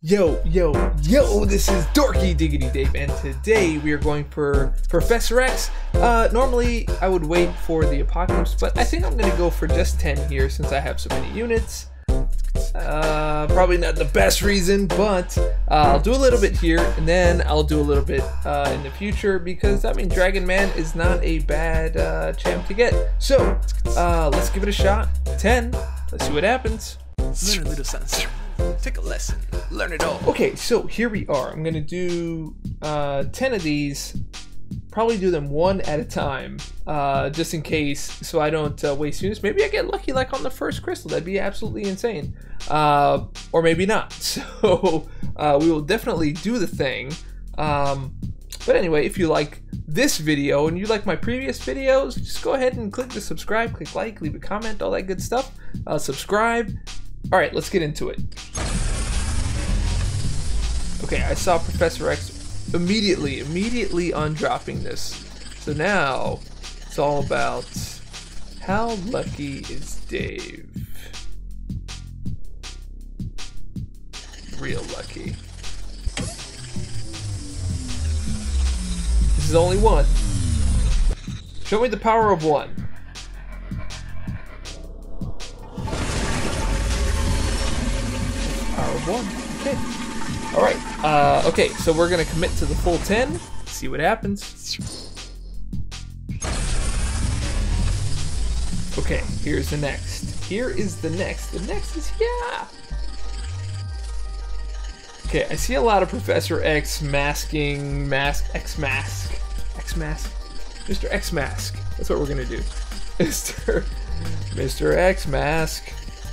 Yo, yo, yo, this is Dorky Diggity Dave, and today we are going for Professor X. Uh, normally I would wait for the Apocalypse, but I think I'm gonna go for just 10 here since I have so many units. Uh, probably not the best reason, but uh, I'll do a little bit here, and then I'll do a little bit uh, in the future, because, I mean, Dragon Man is not a bad uh, champ to get. So, uh, let's give it a shot. 10, let's see what happens. Little something. Take a lesson. Learn it all. Okay, so here we are. I'm gonna do uh, 10 of these. Probably do them one at a time, uh, just in case, so I don't uh, waste units. Maybe I get lucky like on the first crystal. That'd be absolutely insane. Uh, or maybe not. So uh, we will definitely do the thing. Um, but anyway, if you like this video and you like my previous videos, just go ahead and click the subscribe, click like, leave a comment, all that good stuff. Uh, subscribe. All right, let's get into it. Okay, I saw Professor X immediately, immediately on dropping this. So now it's all about how lucky is Dave? Real lucky. This is only one. Show me the power of one. Power of one. Okay. All right. Uh, okay, so we're gonna commit to the full ten. See what happens. Okay, here's the next. Here is the next. The next is yeah. Okay, I see a lot of Professor X masking, mask, X mask, X mask, Mr. X mask. That's what we're gonna do, Mr. Mr. X mask.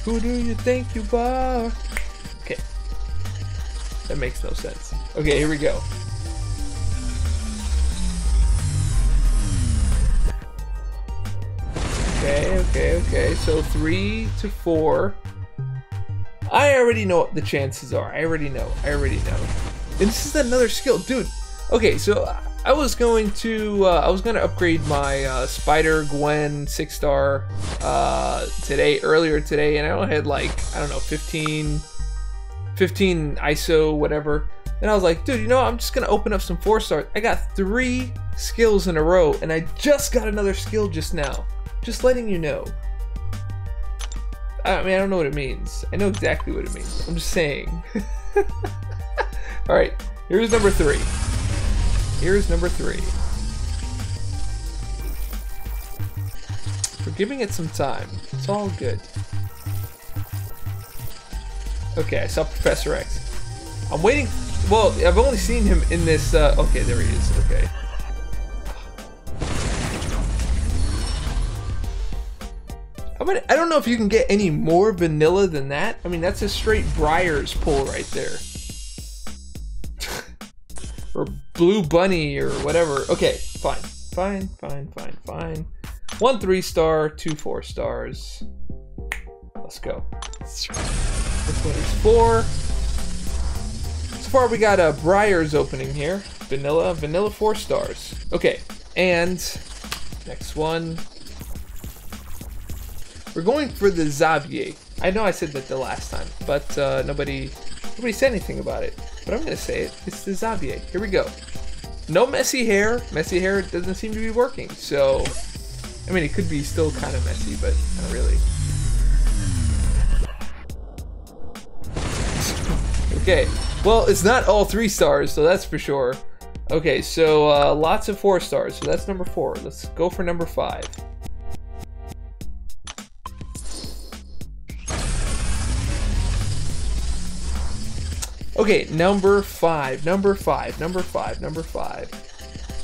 Who do you think you are? That makes no sense. Okay, here we go. Okay, okay, okay. So three to four. I already know what the chances are. I already know. I already know. And this is another skill, dude. Okay, so I was going to uh, I was going to upgrade my uh, Spider Gwen six star uh, today earlier today, and I only had like I don't know 15, 15 ISO whatever. And I was like, dude, you know, what? I'm just gonna open up some four stars. I got three skills in a row, and I just got another skill just now. Just letting you know. I mean, I don't know what it means. I know exactly what it means. I'm just saying. All right, here's number three. Here's number three. We're giving it some time. It's all good. Okay, I saw Professor X. I'm waiting. Well, I've only seen him in this. Uh, okay, there he is. Okay. I mean, I don't know if you can get any more vanilla than that. I mean, that's a straight Breyers pull right there. or Blue Bunny or whatever. Okay, fine. Fine, fine, fine, fine. One three star, two four stars. Let's go. This one is four. So far, we got a Breyers opening here. Vanilla, vanilla four stars. Okay, and next one. We're going for the Xavier. I know I said that the last time, but uh, nobody nobody said anything about it. But I'm gonna say it. It's the Xavier. Here we go. No messy hair. Messy hair doesn't seem to be working. So, I mean, it could be still kind of messy, but not really. Okay. Well, it's not all three stars, so that's for sure. Okay, so uh, lots of four stars. So that's number four. Let's go for number five. Okay, number five, number five, number five, number five.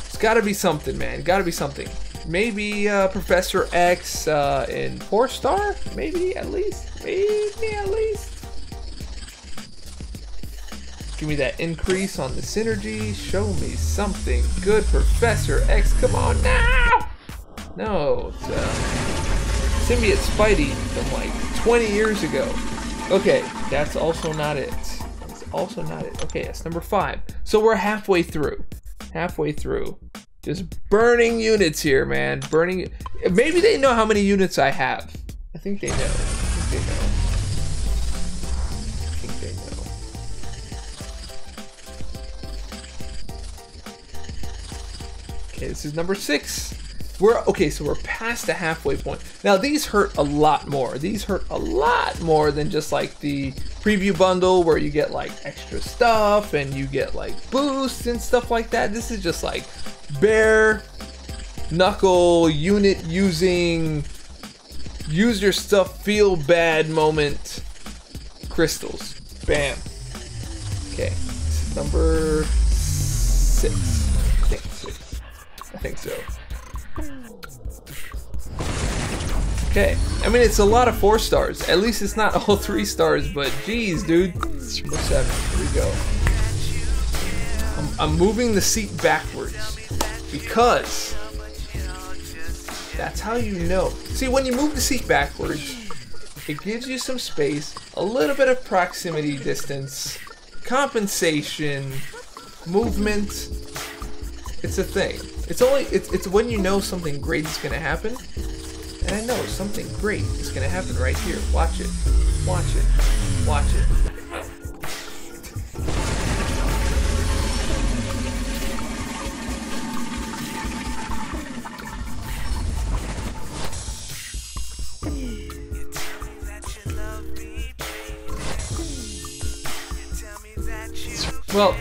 It's gotta be something, man. Gotta be something. Maybe uh, Professor X uh, in four star? Maybe at least. Maybe at least. Give me that increase on the synergy. Show me something good, Professor X. Come on now! No, it's uh, Symbiote Spidey from like 20 years ago. Okay, that's also not it That's also not it. Okay, that's number five. So we're halfway through. Halfway through. Just burning units here, man. Burning. Maybe they know how many units I have. I think they know. This is number six. We're okay, so we're past the halfway point. Now these hurt a lot more. These hurt a lot more than just like the preview bundle where you get like extra stuff and you get like boosts and stuff like that. This is just like bare knuckle unit using use your stuff feel bad moment crystals. Bam. Okay, number six. Think so. Okay, I mean it's a lot of four stars. At least it's not all three stars, but geez, dude. Seven. Here we go. I'm, I'm moving the seat backwards because that's how you know. See, when you move the seat backwards, it gives you some space, a little bit of proximity distance, compensation, movement. It's a thing. It's only it's it's when you know something great is gonna happen. And I know something great is gonna happen right here. Watch it. Watch it. Watch it. Well,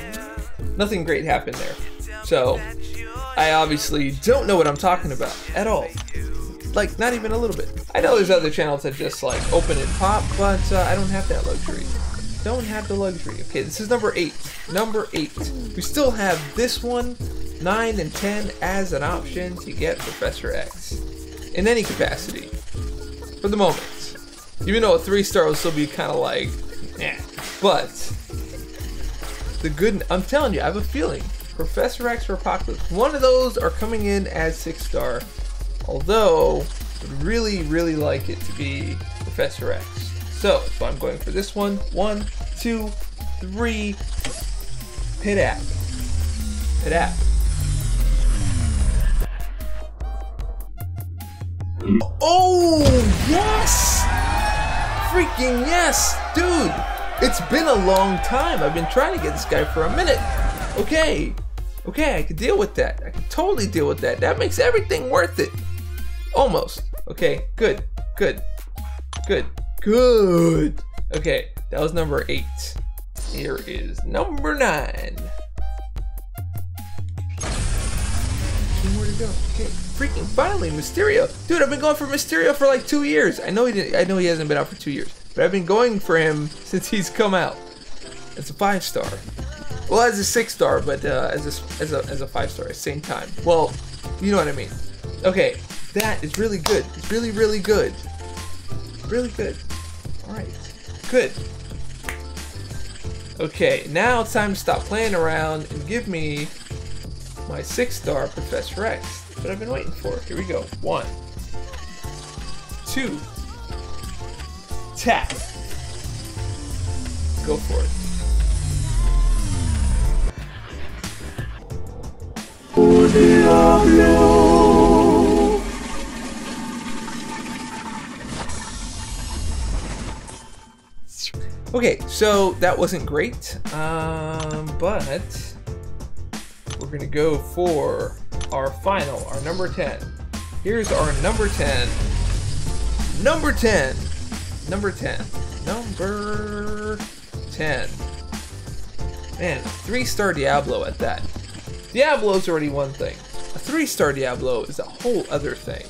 nothing great happened there. So, I obviously don't know what I'm talking about at all. Like, not even a little bit. I know there's other channels that just like open and pop, but uh, I don't have that luxury. Don't have the luxury. Okay, this is number eight. Number eight. We still have this one, nine and ten as an option to get Professor X in any capacity for the moment. Even though a three star will still be kind of like, eh. But the good. I'm telling you, I have a feeling Professor X or Apocalypse. One of those are coming in as six star. Although, I'd really, really like it to be Professor X. So, so I'm going for this one. One, two, three. Hit app. Hit app. Oh, yes! Freaking yes! Dude, it's been a long time. I've been trying to get this guy for a minute. Okay. Okay, I can deal with that. I can totally deal with that. That makes everything worth it. Almost. Okay, good. Good. Good. Good. Okay, that was number eight. Here is number nine. Two more to go. Okay, freaking finally, Mysterio. Dude, I've been going for Mysterio for like two years. I know he didn't. I know he hasn't been out for two years, but I've been going for him since he's come out. It's a five star. Well, as a six star, but uh, as a as a as a five star at the same time. Well, you know what I mean. Okay, that is really good. It's really really good. Really good. All right, good. Okay, now it's time to stop playing around and give me my six star Professor X that I've been waiting for. Here we go. One, two, tap. Go for it. Okay, so that wasn't great, um, but we're gonna go for our final, our number 10. Here's our number 10. Number 10. Number 10. Number 10. Man, three star Diablo at that. Diablo's already one thing. A three star Diablo is a whole other thing.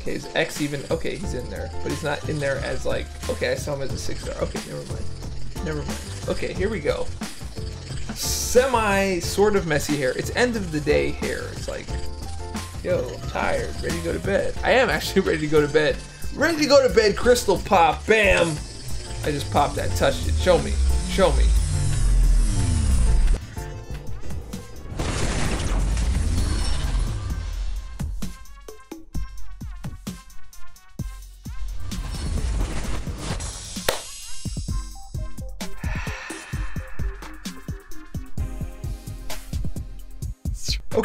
Okay, is X even? Okay, he's in there, but he's not in there as like. Okay, I saw him as a six star. Okay, never mind. Never mind. Okay, here we go. Semi sort of messy hair. It's end of the day hair. It's like, yo, I'm tired, ready to go to bed. I am actually ready to go to bed. Ready to go to bed. Crystal pop. Bam. I just popped that. Touched it. Show me. Show me.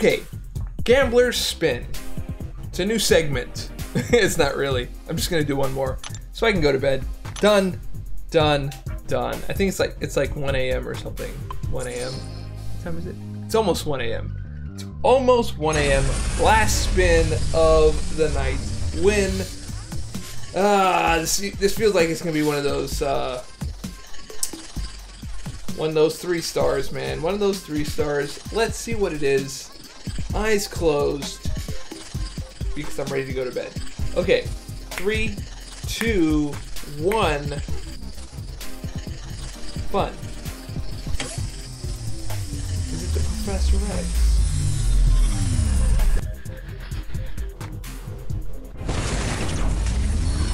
Okay, Gambler's Spin. It's a new segment. it's not really. I'm just gonna do one more so I can go to bed. Done, done, done. I think it's like it's like 1 a.m. or something. 1 a.m. What time is it? It's almost 1 a.m. It's almost 1 a.m. Last spin of the night. Win. Ah, this, this feels like it's gonna be one of those. Uh, one of those three stars, man. One of those three stars. Let's see what it is. Eyes closed. Because I'm ready to go to bed. Okay. Three, two, one. Fun. Is it the Professor?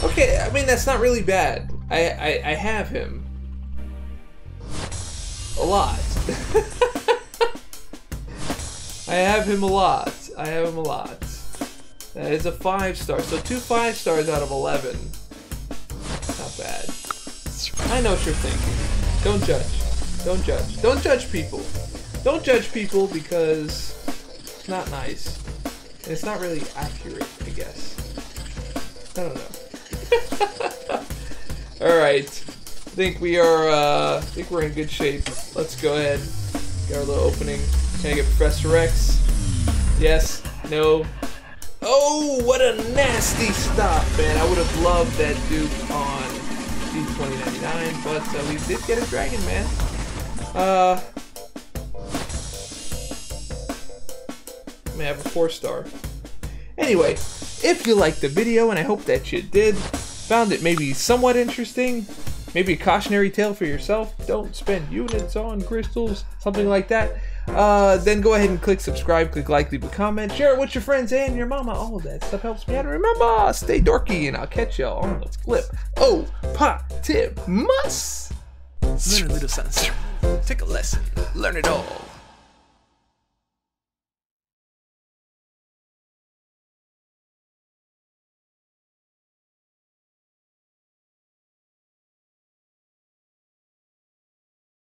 Okay, I mean that's not really bad. I I, I have him a lot. I have him a lot. I have him a lot. That is a five star. So two five stars out of eleven. Not bad. I know what you're thinking. Don't judge. Don't judge. Don't judge people. Don't judge people because it's not nice. And it's not really accurate, I guess. I don't know. Alright. I think we are uh I think we're in good shape. Let's go ahead. Get our little opening. Can I get Professor X? Yes. No. Oh, what a nasty stop, man. I would have loved that Duke on D2099, but uh, we did get a dragon, man. Uh, may have a four star. Anyway, if you liked the video, and I hope that you did, found it maybe somewhat interesting, maybe a cautionary tale for yourself, don't spend units on crystals, something like that, uh, then go ahead and click subscribe, click like, leave a comment, share it with your friends and your mama. All of that stuff helps me out. Remember, stay dorky, and I'll catch y'all on the flip. Oh, pop tip must. Learn a little something. Take a lesson. Learn it all.